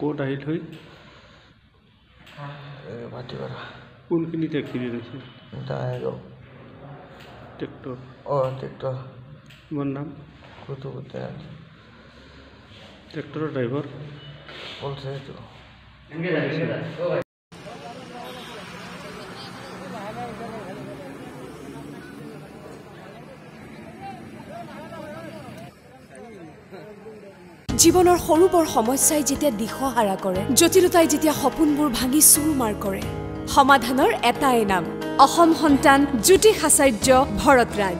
ক'ত আহিল হৈ এই ভাটিপাৰা কোনখিনিত এক্সিডেণ্ট হৈছে দাইগাঁও ট্ৰেক্টৰ। অঁ ট্ৰেক্টৰ। তোমাৰ নাম কুতুবুদ্দিন আলি ট্ৰেক্টৰৰ ড্ৰাইভাৰ? জীৱনৰ সৰু বৰ সমস্যাই যেতিয়া দিশহাৰা কৰে জটিলতাই যেতিয়া সপোনবোৰ ভাঙি চুৰমাৰ কৰে। সমাধানৰ এটাই নাম অসম সন্তান জ্যোতিষ আচাৰ্য ভৰতৰাজ।